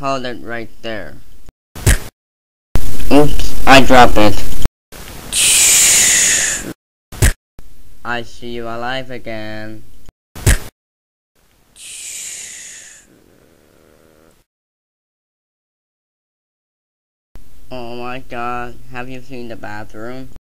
Hold it right there. Oops, I dropped it. I see you alive again. Oh my god, have you seen the bathroom?